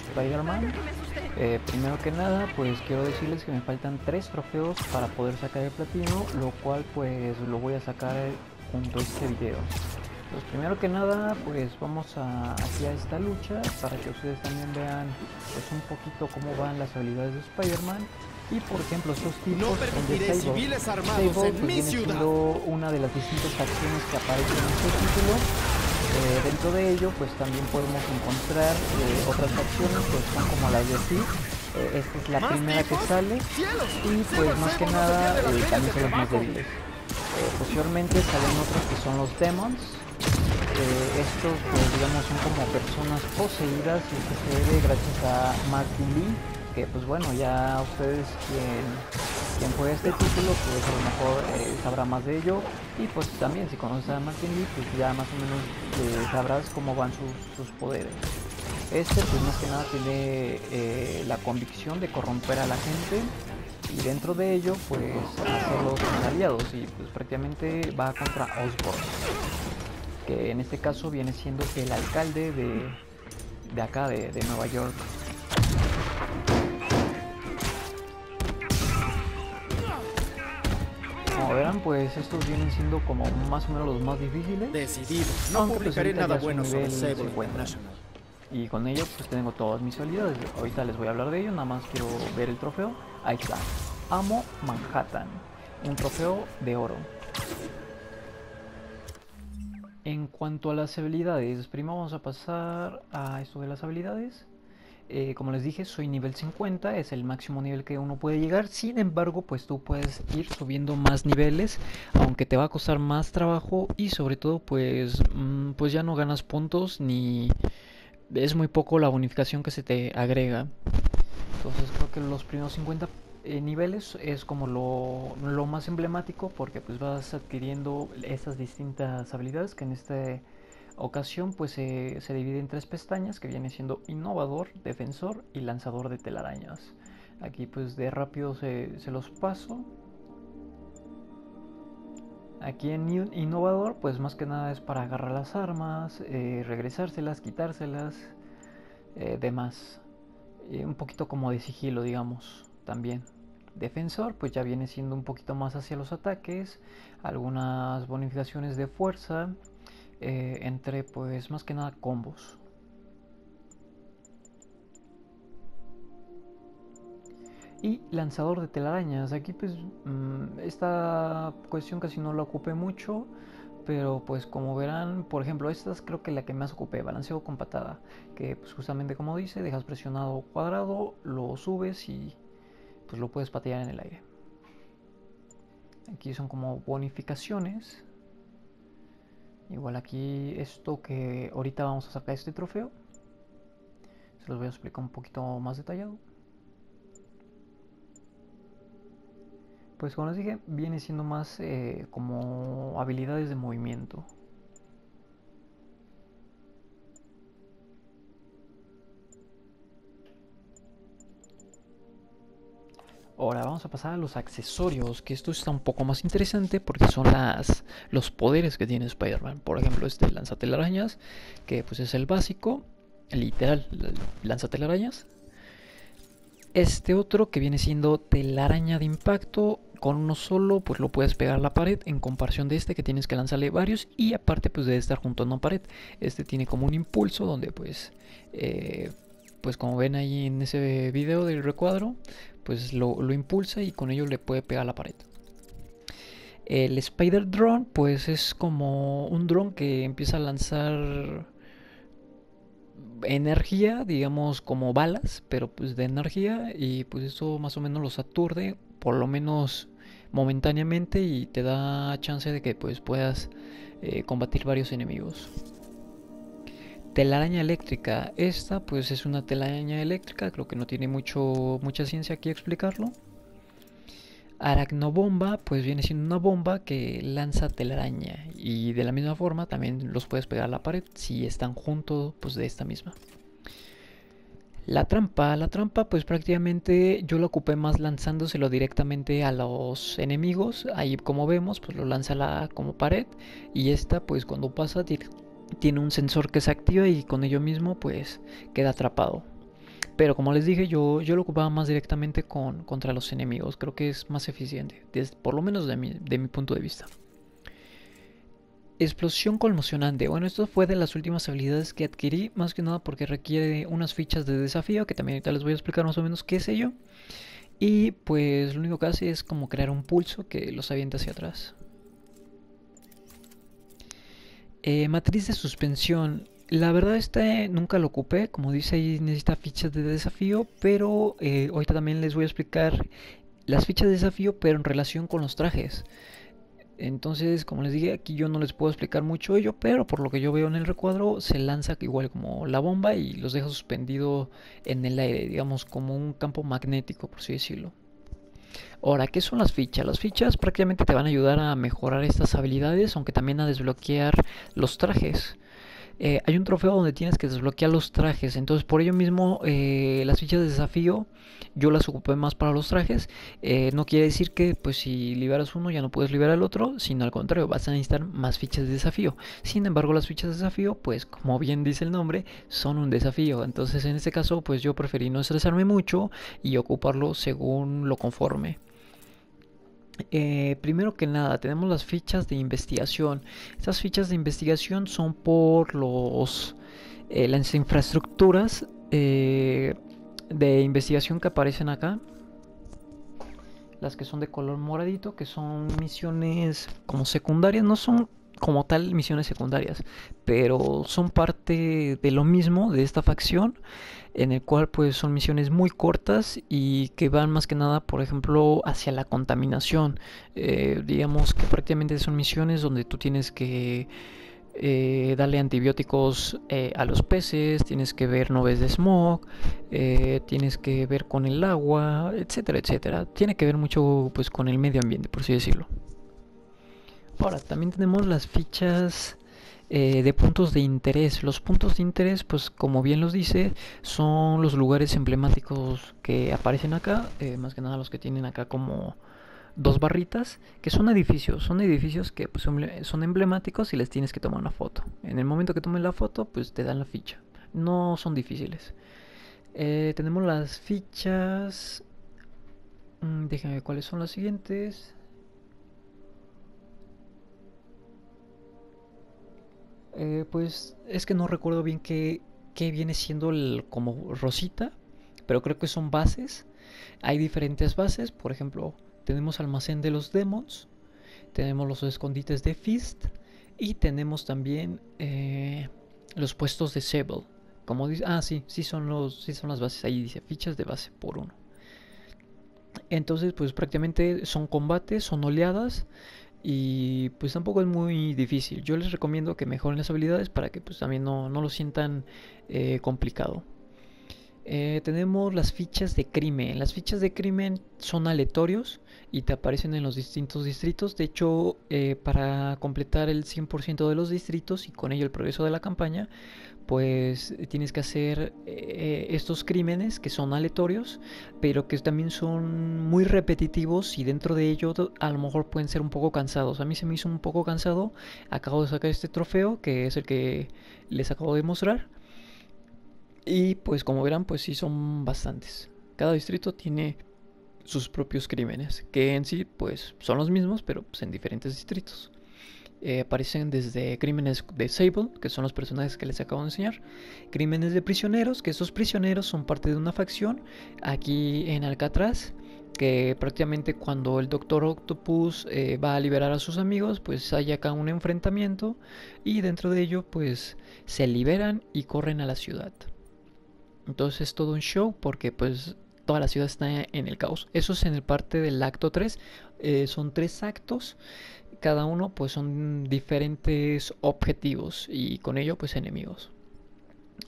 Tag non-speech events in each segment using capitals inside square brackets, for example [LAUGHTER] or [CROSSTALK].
Spider-Man. Eh, primero que nada, pues quiero decirles que me faltan tres trofeos para poder sacar el platino, lo cual pues lo voy a sacar junto a este video. Pues primero que nada, pues vamos a, aquí a esta lucha para que ustedes también vean pues un poquito cómo van las habilidades de Spider-Man. Y por ejemplo, estos tipos No son de permitiré civiles armados Sable, en pues, mi ciudad. una de las distintas facciones que aparecen en este título. Eh, dentro de ello, pues también podemos encontrar eh, otras facciones, pues son como las de Steve. Eh, esta es la ¿Más primera que sale y ¡Se pues más que nada también son los más débiles. Posteriormente salen otros que son los demons. Estos pues digamos son como personas poseídas y esto se debe gracias a Martin Lee que pues bueno ya ustedes quien, quien juega este título pues a lo mejor eh, sabrá más de ello. Y pues también si conoces a Martin Lee pues ya más o menos eh, sabrás cómo van sus, sus poderes. Este pues más que nada tiene eh, la convicción de corromper a la gente y dentro de ello pues hacerlos aliados. Y pues prácticamente va contra Osborn que en este caso viene siendo el alcalde de, de acá de, de Nueva York pues estos vienen siendo como más o menos los más difíciles Decidido. No Aunque, pues, publicaré nada bueno sobre Sable 50. International. y con ello pues tengo todas mis habilidades. Ahorita les voy a hablar de ello, nada más quiero ver el trofeo. Ahí está. Amo Manhattan. Un trofeo de oro. En cuanto a las habilidades, primero vamos a pasar a esto de las habilidades. Eh, como les dije, soy nivel 50, es el máximo nivel que uno puede llegar. Sin embargo, pues tú puedes ir subiendo más niveles, aunque te va a costar más trabajo y sobre todo, pues, mm, pues ya no ganas puntos ni es muy poco la bonificación que se te agrega. Entonces creo que los primeros 50 eh, niveles es como lo, lo más emblemático porque pues vas adquiriendo estas distintas habilidades que en esta ocasión pues se divide en tres pestañas que viene siendo innovador, defensor y lanzador de telarañas. Aquí pues de rápido se, los paso. Aquí en Innovador, pues más que nada es para agarrar las armas, eh, regresárselas, quitárselas, eh, demás. Eh, un poquito como de sigilo, digamos, también. Defensor, pues ya viene siendo un poquito más hacia los ataques, algunas bonificaciones de fuerza, eh, entre pues más que nada combos. Y lanzador de telarañas. Aquí pues mm, esta cuestión casi no la ocupé mucho. Pero pues como verán, por ejemplo, esta es creo que la que más ocupé, balanceo con patada. Que pues justamente como dice, dejas presionado cuadrado, lo subes y pues lo puedes patear en el aire. Aquí son como bonificaciones. Igual aquí esto que ahorita vamos a sacar este trofeo. Se los voy a explicar un poquito más detallado. Pues como les dije, viene siendo más eh, como habilidades de movimiento. Ahora vamos a pasar a los accesorios, que esto está un poco más interesante porque son las, los poderes que tiene Spider-Man. Por ejemplo, este lanzatelarañas, que pues es el básico, literal, lanzatelarañas. Este otro que viene siendo telaraña de impacto, con uno solo pues lo puedes pegar a la pared en comparación de este que tienes que lanzarle varios y aparte pues debe estar junto a una pared. Este tiene como un impulso donde pues... eh, pues como ven ahí en ese video del recuadro, pues lo, impulsa y con ello le puede pegar a la pared. El Spider Drone, pues es como un dron que empieza a lanzar energía, digamos como balas, pero pues de energía y pues eso más o menos los aturde, por lo menos momentáneamente y te da chance de que pues puedas eh, combatir varios enemigos. Telaraña eléctrica. Esta pues es una telaraña eléctrica, creo que no tiene mucho, mucha ciencia aquí explicarlo. Aracnobomba pues viene siendo una bomba que lanza telaraña y de la misma forma también los puedes pegar a la pared si están juntos pues de esta misma. La trampa, la trampa pues prácticamente yo la ocupé más lanzándoselo directamente a los enemigos, ahí como vemos pues lo lanza la como pared y esta pues cuando pasa tiene un sensor que se activa y con ello mismo pues queda atrapado. Pero como les dije, yo, yo lo ocupaba más directamente con, contra los enemigos. Creo que es más eficiente, por lo menos de mi, de mi punto de vista. Explosión conmocionante. Bueno, esto fue de las últimas habilidades que adquirí, más que nada porque requiere unas fichas de desafío, que también ahorita les voy a explicar más o menos qué es ello. Y pues lo único que hace es como crear un pulso que los avienta hacia atrás. Eh, matriz de suspensión. La verdad este nunca lo ocupé, como dice ahí necesita fichas de desafío, pero eh, ahorita también les voy a explicar las fichas de desafío, pero en relación con los trajes. Entonces, como les dije, aquí yo no les puedo explicar mucho ello, pero por lo que yo veo en el recuadro, se lanza igual como la bomba y los deja suspendido en el aire, digamos como un campo magnético, por así decirlo. Ahora, ¿qué son las fichas? Las fichas prácticamente te van a ayudar a mejorar estas habilidades, aunque también a desbloquear los trajes. Eh, hay un trofeo donde tienes que desbloquear los trajes. Entonces, por ello mismo, eh, las fichas de desafío yo las ocupé más para los trajes. Eh, no quiere decir que, pues, si liberas uno ya no puedes liberar el otro, sino al contrario, vas a necesitar más fichas de desafío. Sin embargo, las fichas de desafío, pues, como bien dice el nombre, son un desafío. Entonces, en este caso, pues, yo preferí no estresarme mucho y ocuparlo según lo conforme. Eh, primero que nada, tenemos las fichas de investigación. Estas fichas de investigación son por los eh, las infraestructuras eh, de investigación que aparecen acá. Las que son de color moradito, que son misiones como secundarias, no son como tal misiones secundarias, pero son parte de lo mismo de esta facción, en el cual pues son misiones muy cortas y que van más que nada, por ejemplo, hacia la contaminación. Eh, digamos que prácticamente son misiones donde tú tienes que eh, darle antibióticos eh, a los peces, tienes que ver nubes de smog, tienes que ver con el agua, etcétera, etcétera. Tiene que ver mucho pues con el medio ambiente, por así decirlo. Ahora, también tenemos las fichas eh, de puntos de interés. Los puntos de interés, pues como bien los dice, son los lugares emblemáticos que aparecen acá, eh, más que nada los que tienen acá como dos barritas, que son edificios, son edificios que pues, son emblemáticos y les tienes que tomar una foto. En el momento que tomen la foto, pues te dan la ficha. No son difíciles. Eh, tenemos las fichas... Mm, déjenme cuáles son las siguientes. Eh, pues es que no recuerdo bien qué, viene siendo el, como Rosita, pero creo que son bases. Hay diferentes bases, por ejemplo, tenemos almacén de los demons, tenemos los escondites de Fist y tenemos también eh, los puestos de Sable. Como dice, ah, sí, sí son los, sí son las bases. Ahí dice fichas de base por uno. Entonces, pues prácticamente son combates, son oleadas y pues tampoco es muy difícil. Yo les recomiendo que mejoren las habilidades para que pues también no, lo sientan eh, complicado. Eh, tenemos las fichas de crimen. Las fichas de crimen son aleatorios y te aparecen en los distintos distritos. De hecho, eh, para completar el 100% de los distritos y con ello el progreso de la campaña, pues tienes que hacer eh, estos crímenes que son aleatorios, pero que también son muy repetitivos y dentro de ello a lo mejor pueden ser un poco cansados. A mí se me hizo un poco cansado. Acabo de sacar este trofeo, que es el que les acabo de mostrar. Y pues como verán, pues sí son bastantes. Cada distrito tiene sus propios crímenes, que en sí pues son los mismos, pero pues, en diferentes distritos. Eh, aparecen desde crímenes de Sable, que son los personajes que les acabo de enseñar, crímenes de prisioneros, que estos prisioneros son parte de una facción aquí en Alcatraz, que prácticamente cuando el Doctor Octopus eh, va a liberar a sus amigos, pues hay acá un enfrentamiento y dentro de ello pues se liberan y corren a la ciudad. Entonces es todo un show porque pues toda la ciudad está en el caos. Eso es en el parte del acto 3. Eh, son tres actos cada uno pues son diferentes objetivos y con ello pues enemigos.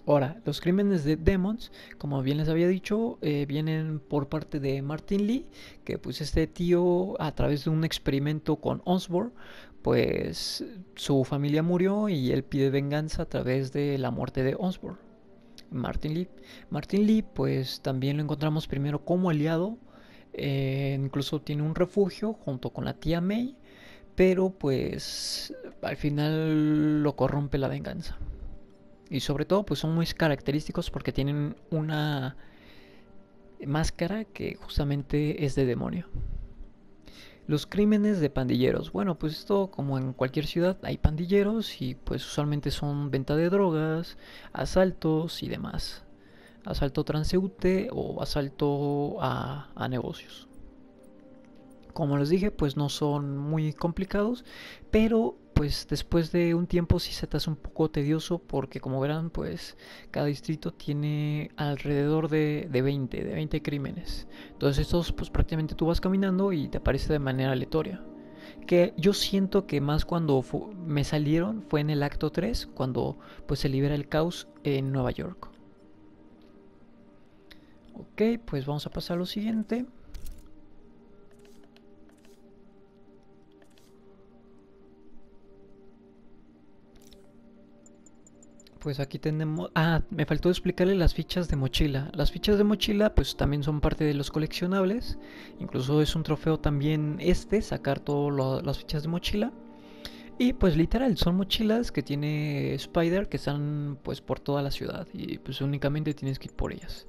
Ahora, los crímenes de Demons, como bien les había dicho, eh, vienen por parte de Martin Lee, que pues este tío a través de un experimento con Osborne, pues su familia murió y él pide venganza a través de la muerte de Osborne. Martin Lee. Martin Lee pues también lo encontramos primero como aliado, eh, incluso tiene un refugio junto con la tía May pero pues al final lo corrompe la venganza. Y sobre todo pues son muy característicos porque tienen una máscara que justamente es de demonio. Los crímenes de pandilleros. Bueno, pues esto como en cualquier ciudad hay pandilleros y pues usualmente son venta de drogas, asaltos y demás. Asalto transeúnte o asalto a, a negocios. Como les dije, pues no son muy complicados, pero pues después de un tiempo sí se te hace un poco tedioso porque como verán pues cada distrito tiene alrededor de, de 20, de 20 crímenes. Entonces estos pues prácticamente tú vas caminando y te aparece de manera aleatoria. Que yo siento que más cuando me salieron fue en el acto 3, cuando pues se libera el caos en Nueva York. Ok, pues vamos a pasar a lo siguiente. Pues aquí tenemos... Ah, me faltó explicarle las fichas de mochila. Las fichas de mochila pues también son parte de los coleccionables. Incluso es un trofeo también este, sacar todas las fichas de mochila. Y pues literal, son mochilas que tiene Spider que están pues por toda la ciudad. Y pues únicamente tienes que ir por ellas.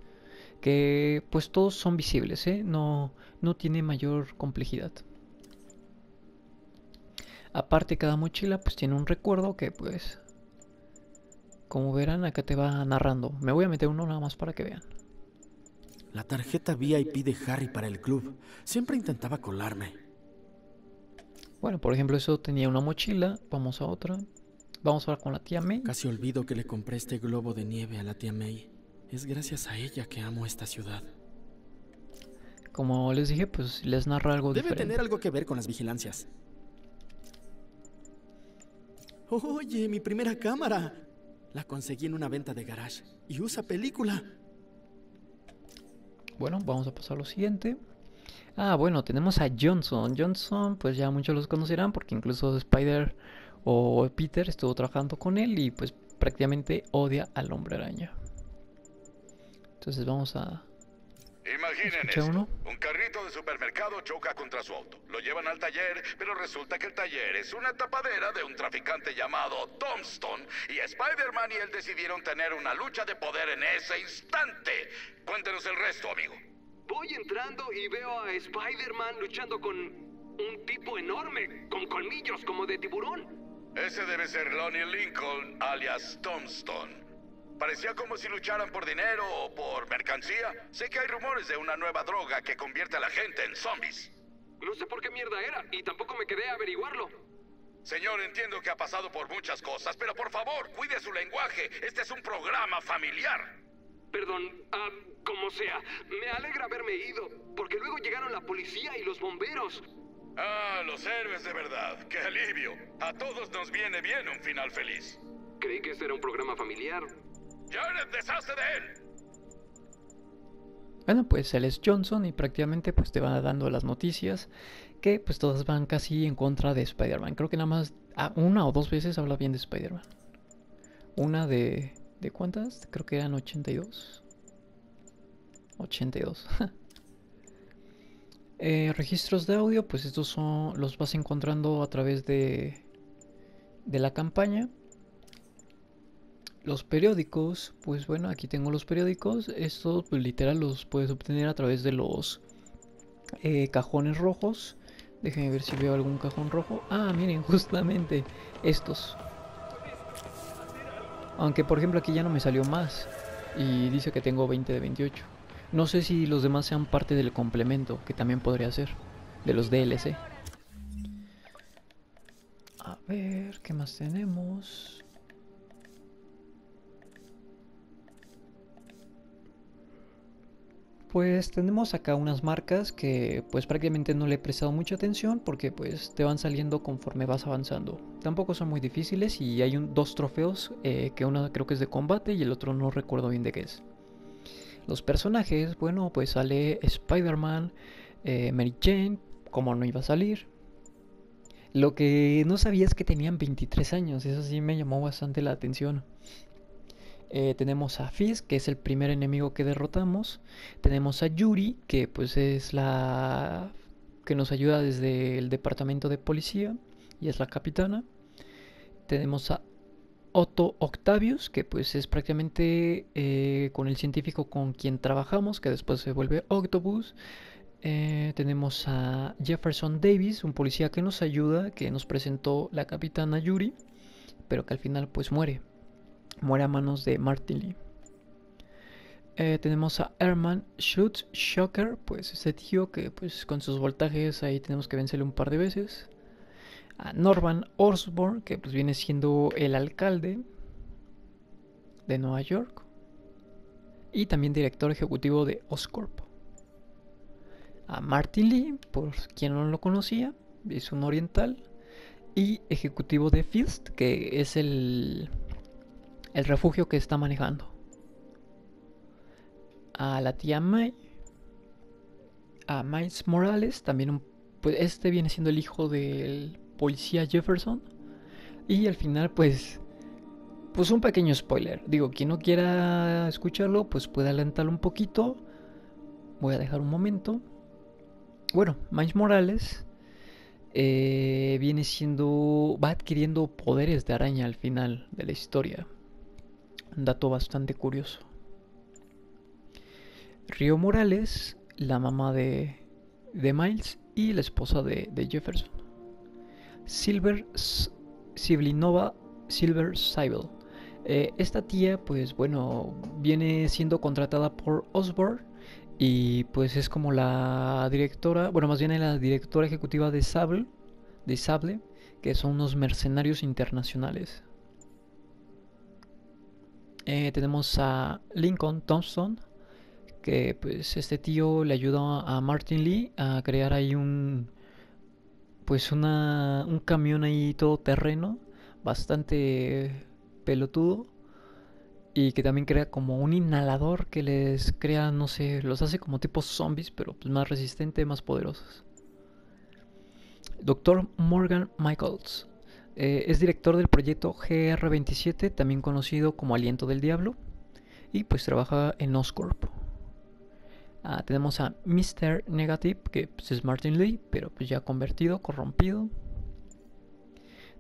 Que pues todos son visibles, ¿eh? No, no tiene mayor complejidad. Aparte cada mochila pues tiene un recuerdo que pues como verán, acá te va narrando. Me voy a meter uno nada más para que vean. La tarjeta VIP de Harry para el club. Siempre intentaba colarme. Bueno, por ejemplo, eso tenía una mochila. Vamos a otra. Vamos ahora con la tía May. Casi olvido que le compré este globo de nieve a la tía May. Es gracias a ella que amo esta ciudad. Como les dije, pues les narra algo Debe diferente. tener algo que ver con las vigilancias. Oye, mi primera cámara. La conseguí en una venta de garage y usa película. Bueno, vamos a pasar a lo siguiente. Ah, bueno, tenemos a Johnson. Johnson, pues ya muchos los conocerán porque incluso Spider o Peter estuvo trabajando con él y pues prácticamente odia al hombre araña. Entonces vamos a Imaginen esto. Uno? Un carrito de supermercado choca contra su auto. Lo llevan al taller, pero resulta que el taller es una tapadera de un traficante llamado Tombstone. Y Spider-Man y él decidieron tener una lucha de poder en ese instante. Cuéntenos el resto, amigo. Voy entrando y veo a Spider-Man luchando con un tipo enorme, con colmillos como de tiburón. Ese debe ser Lonnie Lincoln, alias Tombstone. Parecía como si lucharan por dinero o por mercancía. Sé que hay rumores de una nueva droga que convierte a la gente en zombies. No sé por qué mierda era y tampoco me quedé a averiguarlo. Señor, entiendo que ha pasado por muchas cosas, pero por favor, cuide su lenguaje. Este es un programa familiar. Perdón, ah, como sea. Me alegra haberme ido, porque luego llegaron la policía y los bomberos. Ah, los héroes de verdad. ¡Qué alivio! A todos nos viene bien un final feliz. Creí que este era un programa familiar. ¡Jared, de él! Bueno, pues él es Johnson y prácticamente pues te va dando las noticias que pues todas van casi en contra de Spider-Man. Creo que nada más una o dos veces habla bien de Spider-Man. Una de... ¿De cuántas? Creo que eran 82. 82. [LAUGHS] eh, registros de audio, pues estos son los vas encontrando a través de, de la campaña. Los periódicos, pues bueno, aquí tengo los periódicos. Estos pues, literal los puedes obtener a través de los eh, cajones rojos. Déjenme ver si veo algún cajón rojo. Ah, miren, [LAUGHS] justamente estos. Aunque por ejemplo aquí ya no me salió más. Y dice que tengo 20 de 28. No sé si los demás sean parte del complemento, que también podría ser. De los DLC. A ver, ¿qué más tenemos? Pues tenemos acá unas marcas que pues prácticamente no le he prestado mucha atención porque pues te van saliendo conforme vas avanzando. Tampoco son muy difíciles y hay un, dos trofeos eh, que uno creo que es de combate y el otro no recuerdo bien de qué es. Los personajes, bueno pues sale Spider-Man, eh, Mary Jane, como no iba a salir. Lo que no sabía es que tenían 23 años, eso sí me llamó bastante la atención. Eh, tenemos a Fizz, que es el primer enemigo que derrotamos. Tenemos a Yuri, que pues es la que nos ayuda desde el departamento de policía y es la capitana. Tenemos a Otto Octavius, que pues es prácticamente eh, con el científico con quien trabajamos, que después se vuelve Octopus. Eh, tenemos a Jefferson Davis, un policía que nos ayuda, que nos presentó la capitana Yuri, pero que al final pues muere. Muere a manos de Martin Lee. Eh, tenemos a Herman Schutz Shocker, pues este tío que pues con sus voltajes ahí tenemos que vencerle un par de veces. A Norman Osborn, que pues viene siendo el alcalde de Nueva York. Y también director ejecutivo de Oscorp a Martin Lee, por quien no lo conocía, es un oriental, y ejecutivo de Fist, que es el, el refugio que está manejando. A la tía May, a Miles Morales, también pues este viene siendo el hijo del policía Jefferson. Y al final, pues, pues un pequeño spoiler. Digo, quien no quiera escucharlo, pues puede alentarlo un poquito. Voy a dejar un momento. Bueno, Miles Morales eh, viene siendo. va adquiriendo poderes de araña al final de la historia. Dato bastante curioso. Río Morales, la mamá de, de Miles y la esposa de, Jefferson. Silver Siblinova Silver Sybel. Eh, esta tía, pues bueno, viene siendo contratada por Osborne y pues es como la directora, bueno, más bien la directora ejecutiva de Sable, de Sable, que son unos mercenarios internacionales. Eh, tenemos a Lincoln Thompson, que pues este tío le ayudó a Martin Lee a crear ahí un pues una, un camión ahí todo terreno bastante pelotudo y que también crea como un inhalador que les crea, no sé, los hace como tipos zombies, pero pues más resistentes, más poderosos. Doctor Morgan Michaels eh, es director del proyecto GR27, también conocido como Aliento del Diablo, y pues trabaja en Oscorp. Ah, tenemos a Mr. Negative, que pues, es Martin Lee, pero pues ya convertido, corrompido.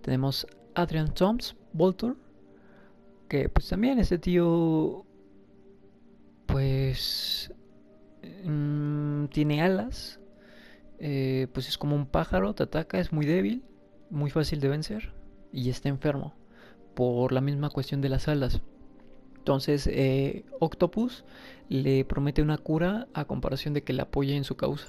Tenemos Adrian Toms, Voltor, que pues también ese tío pues mm, tiene alas, eh, pues es como un pájaro, te ataca, es muy débil, muy fácil de vencer y está enfermo por la misma cuestión de las alas. Entonces eh, Octopus le promete una cura a comparación de que le apoye en su causa.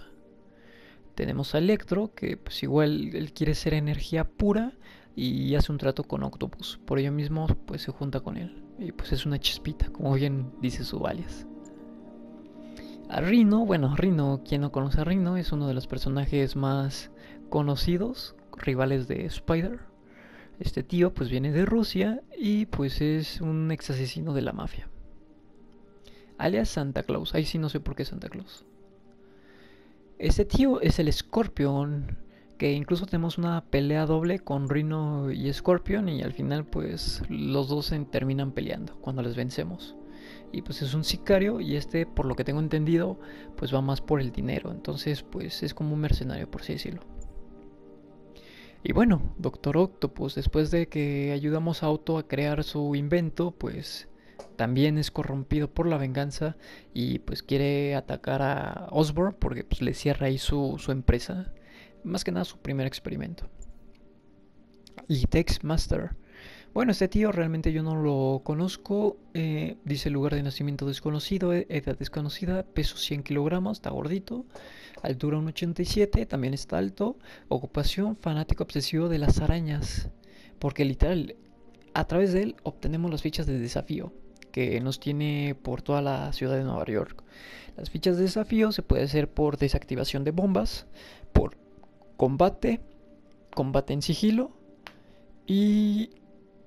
Tenemos a Electro, que pues igual él quiere ser energía pura y hace un trato con Octopus. Por ello mismo, pues se junta con él. Y pues es una chispita, como bien dice su alias. A Rino, bueno, Rino, quien no conoce a Rino, es uno de los personajes más conocidos, rivales de Spider. Este tío pues viene de Rusia y pues es un ex asesino de la mafia. Alias Santa Claus, ahí sí no sé por qué Santa Claus. Este tío es el Scorpion que incluso tenemos una pelea doble con Rhino y Scorpion y al final pues los dos se terminan peleando cuando les vencemos. Y pues es un sicario y este por lo que tengo entendido pues va más por el dinero, entonces pues es como un mercenario por así decirlo. Y bueno, Doctor Octopus, después de que ayudamos a Otto a crear su invento, pues también es corrompido por la venganza y pues quiere atacar a Osborn porque pues le cierra ahí su, su empresa más que nada su primer experimento. Y Tex Master. Bueno, este tío realmente yo no lo conozco. Eh, dice lugar de nacimiento desconocido, e-, edad desconocida, peso 100 kilogramos, está gordito. Altura 1,87, también está alto. Ocupación, fanático obsesivo de las arañas. Porque literal, a través de él obtenemos las fichas de desafío que nos tiene por toda la ciudad de Nueva York. Las fichas de desafío se puede hacer por desactivación de bombas, por combate, combate en sigilo y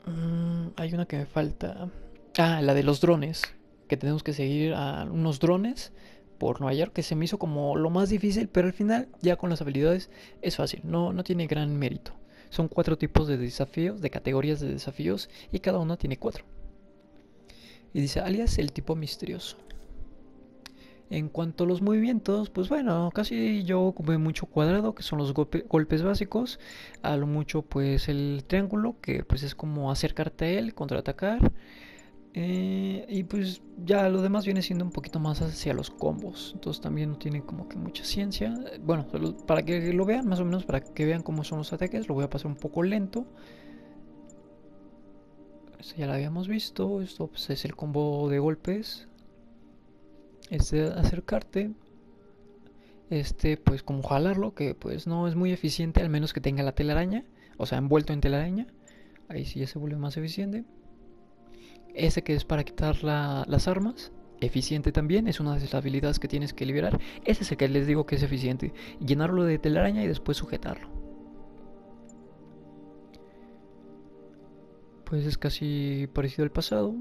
mm, hay una que me falta. Ah, la de los drones, que tenemos que seguir a unos drones por Nueva York, que se me hizo como lo más difícil, pero al final ya con las habilidades es fácil, no, no tiene gran mérito. Son cuatro tipos de desafíos, de categorías de desafíos, y cada uno tiene cuatro. Y dice alias el tipo misterioso. En cuanto a los movimientos, pues bueno, casi yo ocupé mucho cuadrado, que son los golpes básicos. A lo mucho, pues el triángulo, que pues es como acercarte a él, contraatacar. Eh, y pues ya lo demás viene siendo un poquito más hacia los combos. Entonces también no tiene como que mucha ciencia. Bueno, para que lo vean, más o menos, para que vean cómo son los ataques, lo voy a pasar un poco lento. Esto ya lo habíamos visto. Esto pues, es el combo de golpes este acercarte este pues como jalarlo que pues no es muy eficiente al menos que tenga la telaraña o sea envuelto en telaraña. Ahí sí ya se vuelve más eficiente. Ese que es para quitar las armas eficiente también es una de las habilidades que tienes que liberar. Ese es el que les digo que es eficiente llenarlo de telaraña y después sujetarlo. Pues es casi parecido al pasado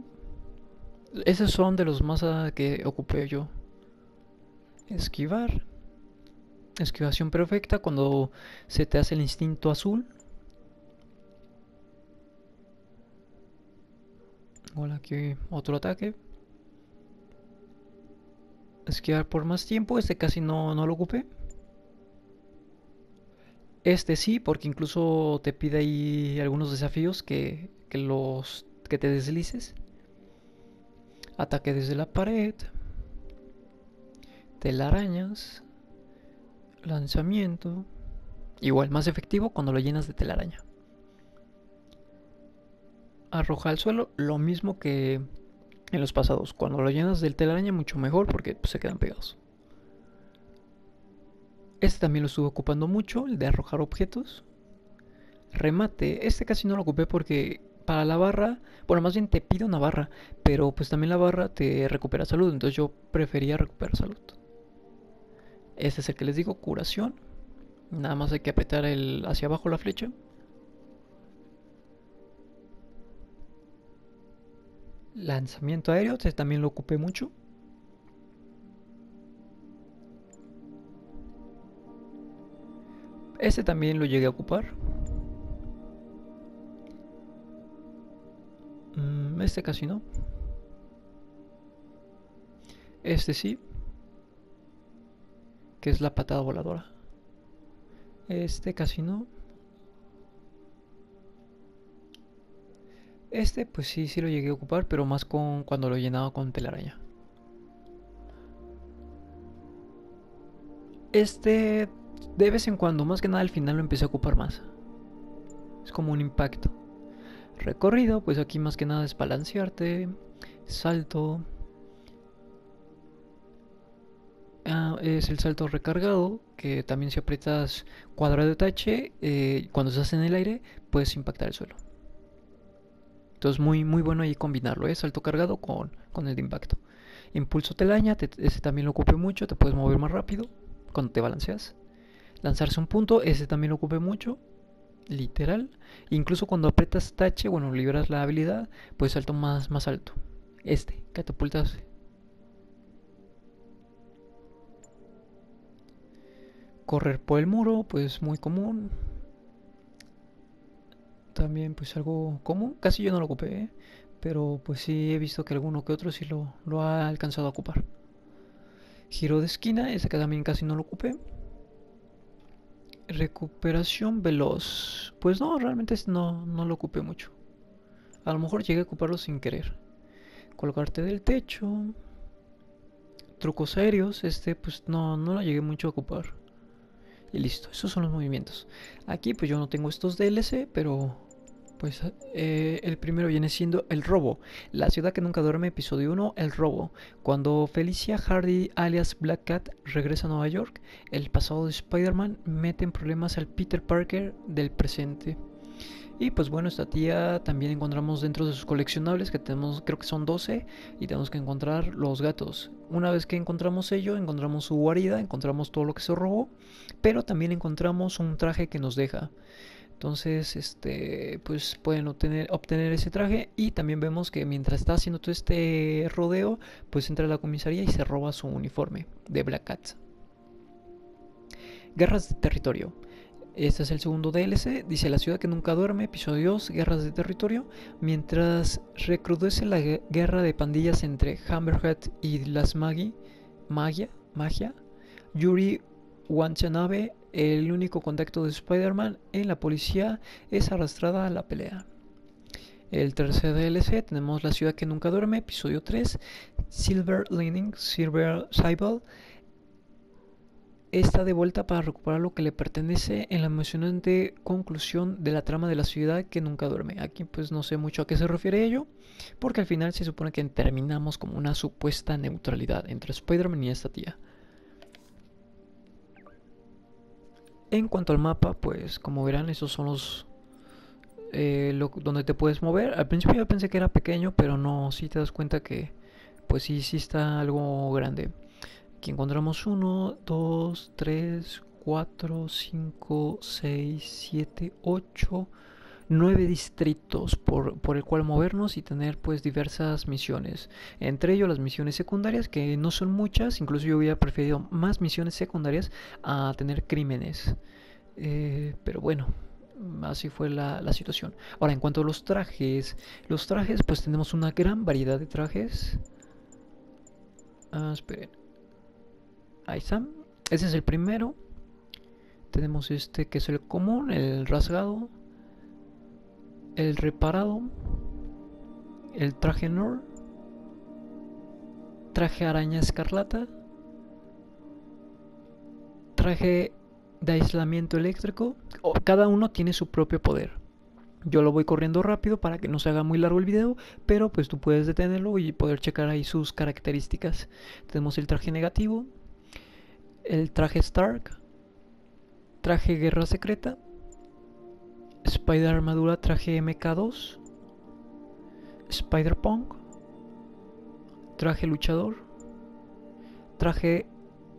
esos son de los más ah, que ocupé yo. Esquivar. Esquivación perfecta cuando se te hace el instinto azul. Hola, aquí otro ataque. Esquivar por más tiempo. Este casi no, no lo ocupé. Este sí, porque incluso te pide ahí algunos desafíos que, que los que te deslices. Ataque desde la pared. Telarañas. Lanzamiento. Igual, más efectivo cuando lo llenas de telaraña. Arroja al suelo, lo mismo que en los pasados. Cuando lo llenas del telaraña, mucho mejor porque pues, se quedan pegados. Este también lo estuve ocupando mucho, el de arrojar objetos. Remate, este casi no lo ocupé porque para la barra, bueno, más bien te pide una barra, pero pues también la barra te recupera salud, entonces yo prefería recuperar salud. Este es el que les digo, curación. Nada más hay que apretar el hacia abajo la flecha. Lanzamiento aéreo, este también lo ocupé mucho. Este también lo llegué a ocupar. Este casi no. Este sí. Que es la patada voladora. Este casi no. Este pues sí, sí lo llegué a ocupar, pero más con cuando lo llenaba con telaraña. Este de vez en cuando, más que nada al final lo empecé a ocupar más. Es como un impacto. Recorrido, pues aquí más que nada es balancearte, salto. Ah, es el salto recargado, que también si aprietas cuadrado de tache, eh, cuando estás en el aire, puedes impactar el suelo. Entonces muy, muy bueno ahí combinarlo, ¿eh? salto cargado con, con el de impacto. Impulso telaña, ese también lo ocupe mucho, te puedes mover más rápido cuando te balanceas. Lanzarse un punto, ese también lo ocupe mucho literal. Incluso cuando apretas tache, bueno, liberas la habilidad, pues salto más, más alto. Este, catapultarse. Correr por el muro, pues muy común. También pues algo común. Casi yo no lo ocupé, ¿eh? pero pues sí he visto que alguno que otro sí lo, lo ha alcanzado a ocupar. Giro de esquina, ese que también casi no lo ocupé. Recuperación veloz. Pues no, realmente no, no lo ocupé mucho. A lo mejor llegué a ocuparlo sin querer. Colgarte del techo. Trucos aéreos. Este pues no, no lo llegué mucho a ocupar. Y listo, esos son los movimientos. Aquí pues yo no tengo estos DLC, pero pues eh, el primero viene siendo El Robo. La ciudad que nunca duerme, episodio 1, El Robo. Cuando Felicia Hardy, alias Black Cat, regresa a Nueva York, el pasado de Spider-Man mete en problemas al Peter Parker del presente. Y pues bueno, esta tía también encontramos dentro de sus coleccionables, que tenemos, creo que son 12, y tenemos que encontrar los gatos. Una vez que encontramos ello, encontramos su guarida, encontramos todo lo que se robó, pero también encontramos un traje que nos deja. Entonces, este, pues pueden obtener, obtener ese traje y también vemos que mientras está haciendo todo este rodeo, pues entra a la comisaría y se roba su uniforme de Black Cat. Guerras de territorio. Este es el segundo DLC, dice La ciudad que nunca duerme, episodio 2, Guerras de territorio. Mientras recrudece la guerra de pandillas entre Hammerhead y las Maggie, magia, magia. Yuri Watanabe, el único contacto de Spider-Man en la policía, es arrastrada a la pelea. El tercer DLC tenemos La ciudad que nunca duerme, episodio 3, Silver Lining, Silver Cyber. Está de vuelta para recuperar lo que le pertenece en la emocionante conclusión de la trama de la ciudad que nunca duerme. Aquí pues no sé mucho a qué se refiere ello, porque al final se supone que terminamos como una supuesta neutralidad entre Spider-Man y esta tía. En cuanto al mapa, pues como verán, esos son los eh, donde te puedes mover. Al principio yo pensé que era pequeño, pero no, si te das cuenta que pues sí, sí está algo grande. Aquí encontramos 1, 2, 3, 4, 5, 6, 7, 8, 9 distritos por, por, el cual movernos y tener pues diversas misiones. Entre ellos las misiones secundarias, que no son muchas, incluso yo hubiera preferido más misiones secundarias a tener crímenes. Eh, pero bueno, así fue la, situación. Ahora, en cuanto a los trajes, los trajes, pues tenemos una gran variedad de trajes. Ah, esperen. Ahí está. Ese es el primero. Tenemos este que es el común, el rasgado, el reparado, el traje Nor, traje araña escarlata, traje de aislamiento eléctrico. Cada uno tiene su propio poder. Yo lo voy corriendo rápido para que no se haga muy largo el video, pero pues tú puedes detenerlo y poder checar ahí sus características. Tenemos el traje negativo, el traje Stark, traje Guerra Secreta, Spider Armadura traje MK2, Spider Punk, traje Luchador, traje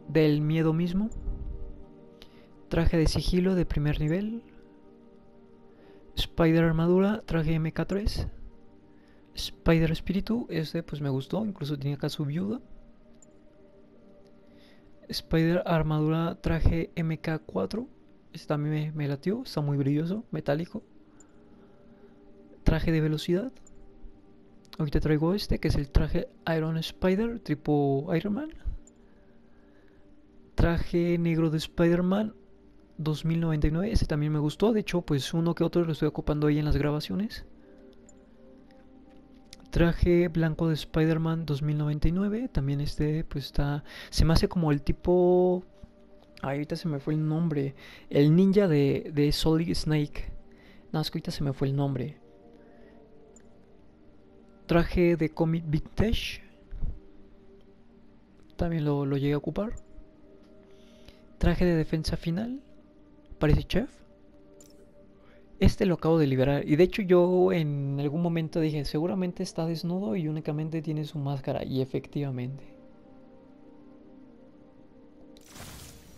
del miedo mismo, traje de sigilo de primer nivel, Spider Armadura, traje MK3, Spider Espíritu, este pues me gustó, incluso tiene acá su viuda. Spider Armadura, traje MK4, este también me, latió, está muy brilloso, metálico. Traje de velocidad. Ahorita traigo este, que es el traje Iron Spider, tipo Iron Man. Traje negro de Spider-Man, 2099, ese también me gustó. De hecho, pues uno que otro lo estoy ocupando ahí en las grabaciones. Traje blanco de Spider-Man 2099, también este pues está... Se me hace como el tipo... ahorita se me fue el nombre. El ninja de, de Solid Snake. No, es que ahorita se me fue el nombre. Traje de comic vintage. También lo, lo llegué a ocupar. Traje de defensa final parece chef. Este lo acabo de liberar. Y de hecho yo en algún momento dije, seguramente está desnudo y únicamente tiene su máscara. Y efectivamente.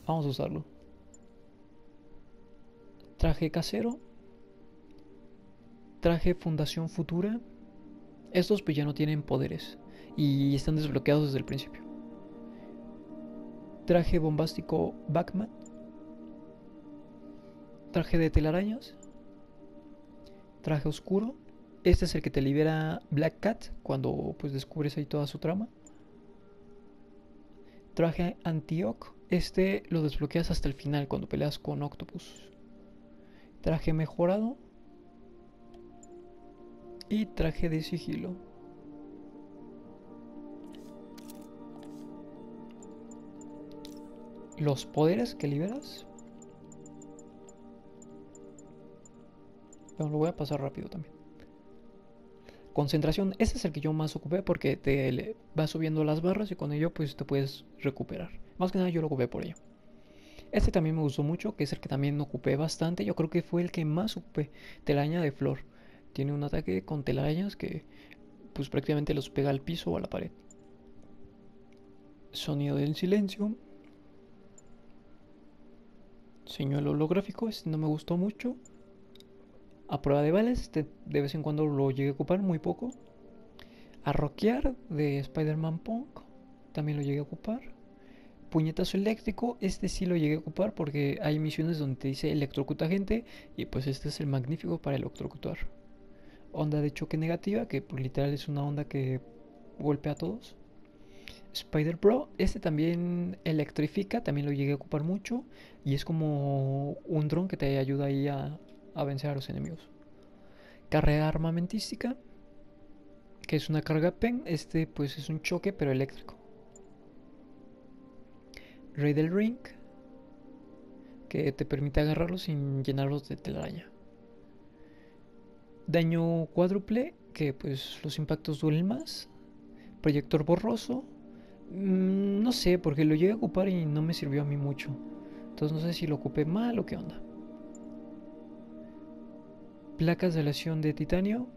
Vamos a usarlo. Traje casero. Traje Fundación Futura. Estos pues ya no tienen poderes. Y están desbloqueados desde el principio. Traje bombástico Batman traje de telarañas, traje oscuro. Este es el que te libera Black Cat cuando pues descubres ahí toda su trama. Traje Antioch. Este lo desbloqueas hasta el final cuando peleas con Octopus. Traje mejorado. Y traje de sigilo. Los poderes que liberas Pero lo voy a pasar rápido también. Concentración, ese es el que yo más ocupé porque te va subiendo las barras y con ello pues te puedes recuperar. Más que nada yo lo ocupé por ello. Este también me gustó mucho, que es el que también ocupé bastante. Yo creo que fue el que más ocupé. Telaraña de flor. Tiene un ataque con telarañas que pues prácticamente los pega al piso o a la pared. Sonido del silencio. Señuelo holográfico, este no me gustó mucho. A prueba de balas, este de vez en cuando lo llegué a ocupar, muy poco. A de Spider-Man Punk, también lo llegué a ocupar. Puñetazo eléctrico, este sí lo llegué a ocupar porque hay misiones donde te dice electrocuta gente y pues este es el magnífico para electrocutar. Onda de choque negativa, que pues, literal es una onda que golpea a todos. Spider Pro. Este también electrifica, también lo llegué a ocupar mucho. Y es como un dron que te ayuda ahí a, a vencer a los enemigos. Carrera armamentística, que es una carga pen. Este pues es un choque pero eléctrico. Rey del Ring, que te permite agarrarlos sin llenarlos de telaraña. Daño cuádruple, que pues los impactos duelen más. Proyector borroso. Mm, no sé, porque lo llegué a ocupar y no me sirvió a mí mucho. Entonces no sé si lo ocupé mal o qué onda. Placas de aleación de titanio,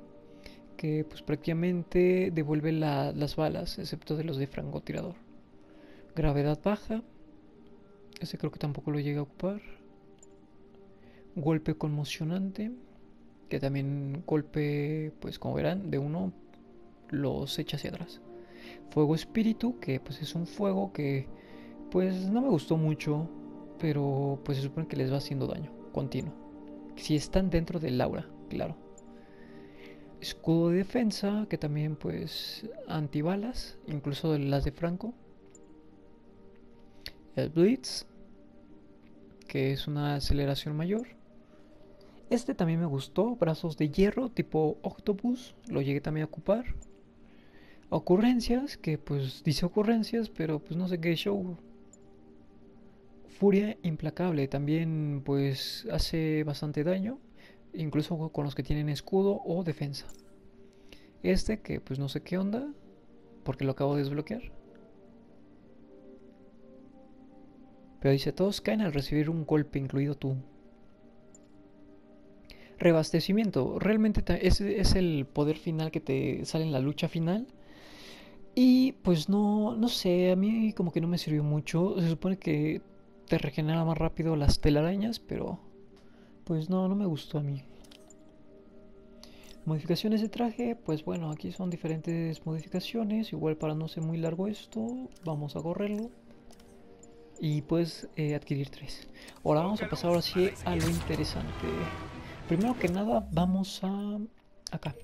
que pues prácticamente devuelve las balas, excepto de los de francotirador. Gravedad baja, ese creo que tampoco lo llega a ocupar. Golpe conmocionante, que también golpe, pues como verán, de uno los echa hacia atrás. Fuego espíritu, que pues es un fuego que pues no me gustó mucho, pero pues se supone que les va haciendo daño continuo. Si están dentro del aura, claro. Escudo de defensa, que también pues antibalas, incluso las de Franco. El Blitz, que es una aceleración mayor. Este también me gustó, brazos de hierro tipo Octopus, lo llegué también a ocupar. Ocurrencias, que pues dice ocurrencias, pero pues no sé qué show. Furia implacable, también pues hace bastante daño, incluso con los que tienen escudo o defensa. Este que pues no sé qué onda, porque lo acabo de desbloquear. Pero dice, todos caen al recibir un golpe, incluido tú. Rebastecimiento. Realmente ese es el poder final que te sale en la lucha final. Y pues no, no sé, a mí como que no me sirvió mucho. Se supone que te regenera más rápido las telarañas, pero pues no, no me gustó a mí. Modificaciones de traje, pues bueno, aquí son diferentes modificaciones. Igual para no ser muy largo esto, vamos a correrlo. Y puedes eh, adquirir tres. Ahora vamos a pasar ahora sí a lo interesante. Primero que nada, vamos a... acá.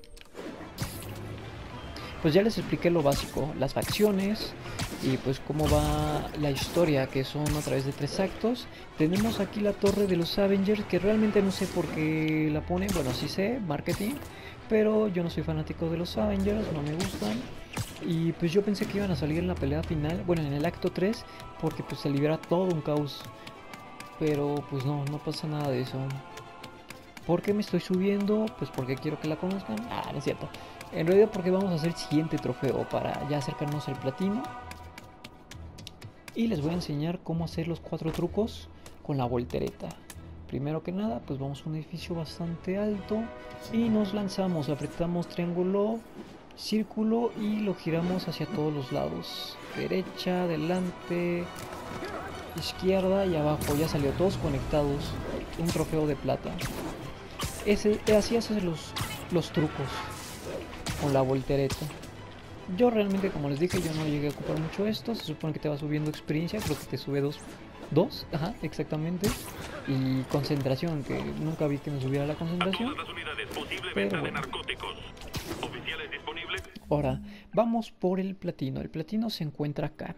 Pues ya les expliqué lo básico, las facciones y pues cómo va la historia, que son a través de tres actos. Tenemos aquí la torre de los Avengers, que realmente no sé por qué la ponen, bueno, sí sé, marketing, pero yo no soy fanático de los Avengers, no me gustan. Y pues yo pensé que iban a salir en la pelea final, bueno, en el acto 3, porque pues se libera todo un caos. Pero pues no, no pasa nada de eso. ¿Por qué me estoy subiendo? Pues porque quiero que la conozcan. Ah, no es cierto. En realidad porque vamos a hacer el siguiente trofeo para ya acercarnos al platino. Y les voy a enseñar cómo hacer los cuatro trucos con la voltereta. Primero que nada, pues vamos a un edificio bastante alto y nos lanzamos, apretamos triángulo, círculo y lo giramos hacia todos los lados. Derecha, adelante, izquierda y abajo. Ya salió todos conectados. Un trofeo de plata. Ese, así haces los, los trucos con la voltereta. Yo realmente, como les dije, yo no llegué a ocupar mucho esto. Se supone que te va subiendo experiencia, creo que te sube dos. Dos, ajá, exactamente. Y concentración, que nunca vi que me subiera la concentración. Pero bueno. Ahora, vamos por el platino. El platino se encuentra acá.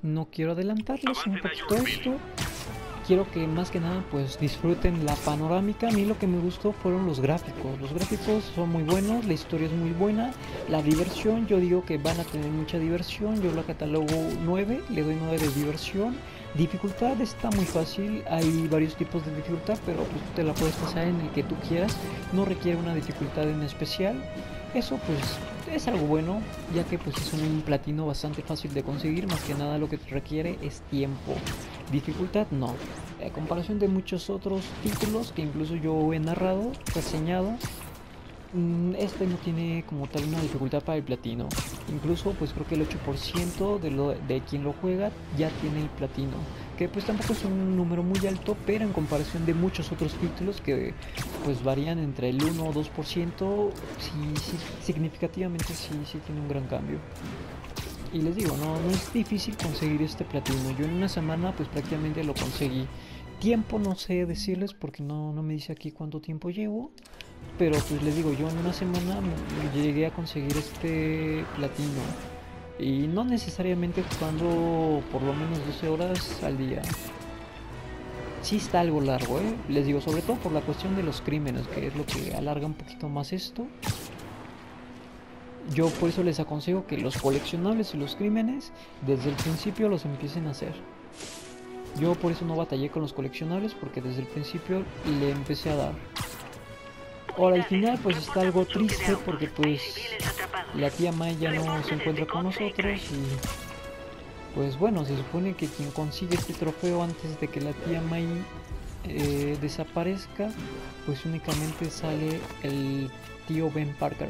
No quiero adelantarles un poquito esto quiero que más que nada pues disfruten la panorámica. A mí lo que me gustó fueron los gráficos. Los gráficos son muy buenos, la historia es muy buena. La diversión, yo digo que van a tener mucha diversión. Yo la catalogo 9, le doy 9 de diversión. Dificultad está muy fácil, hay varios tipos de dificultad, pero pues te la puedes pasar en el que tú quieras. No requiere una dificultad en especial. Eso pues es algo bueno, ya que pues es un platino bastante fácil de conseguir, más que nada lo que requiere es tiempo. Dificultad no. A comparación de muchos otros títulos que incluso yo he narrado, reseñado, mm, este no tiene como tal una dificultad para el platino. Incluso pues creo que el 8% de, lo, de quien lo juega ya tiene el platino que pues tampoco es un número muy alto, pero en comparación de muchos otros títulos que pues varían entre el 1 o 2%, sí, significativamente sí, sí tiene un gran cambio. Y les digo, no, no es difícil conseguir este platino. Yo en una semana pues prácticamente lo conseguí. Tiempo no sé decirles porque no, no me dice aquí cuánto tiempo llevo. Pero pues les digo, yo en una semana llegué a conseguir este platino. Y no necesariamente jugando por lo menos 12 horas al día. Sí está algo largo, ¿eh? Les digo, sobre todo por la cuestión de los crímenes, que es lo que alarga un poquito más esto. Yo por eso les aconsejo que los coleccionables y los crímenes desde el principio los empiecen a hacer. Yo por eso no batallé con los coleccionables porque desde el principio le empecé a dar. Ahora al final pues está algo triste porque pues la tía May ya no se encuentra con nosotros y pues bueno, se supone que quien consigue este trofeo antes de que la tía May eh, desaparezca pues únicamente sale el tío Ben Parker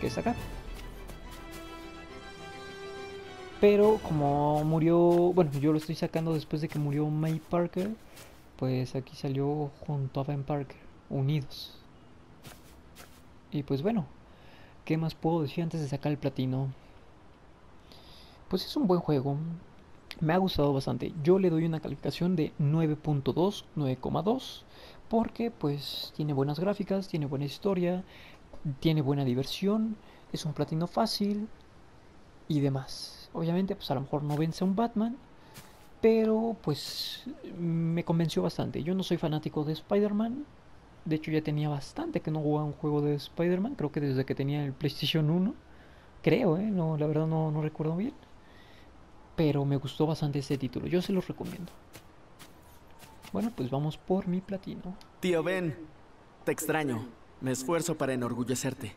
que es acá. Pero como murió, bueno, yo lo estoy sacando después de que murió May Parker, pues aquí salió junto a Ben Parker, unidos. Y pues bueno, ¿qué más puedo decir antes de sacar el platino? Pues es un buen juego. Me ha gustado bastante. Yo le doy una calificación de 9.2, 9,2. Porque pues tiene buenas gráficas, tiene buena historia, tiene buena diversión, es un platino fácil y demás. Obviamente pues a lo mejor no vence a un Batman, pero pues me convenció bastante. Yo no soy fanático de Spider-Man, de hecho, ya tenía bastante que no jugaba un juego de Spider-Man. Creo que desde que tenía el PlayStation 1. Creo, ¿eh? No, la verdad no, no recuerdo bien. Pero me gustó bastante ese título. Yo se los recomiendo. Bueno, pues vamos por mi platino. Tío Ben, te extraño. Me esfuerzo para enorgullecerte.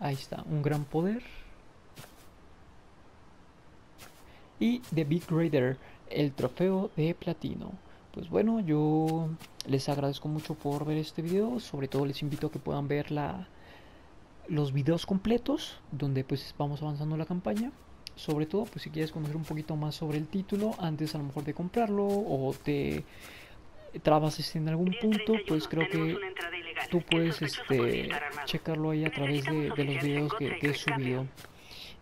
Ahí está, un gran poder. Y The Big Raider, el trofeo de platino pues bueno, yo les agradezco mucho por ver este video. Sobre todo les invito a que puedan ver la, los videos completos donde pues vamos avanzando la campaña. Sobre todo, pues si quieres conocer un poquito más sobre el título antes a lo mejor de comprarlo o te trabas en algún punto, pues creo que tú puedes este, checarlo ahí a través de, de los videos que, que he subido.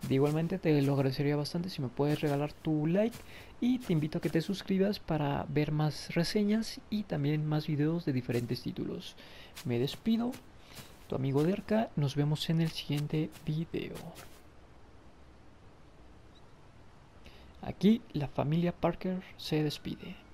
De igualmente te lo agradecería bastante si me puedes regalar tu like y te invito a que te suscribas para ver más reseñas y también más videos de diferentes títulos. Me despido, tu amigo Derka, nos vemos en el siguiente video. Aquí la familia Parker se despide.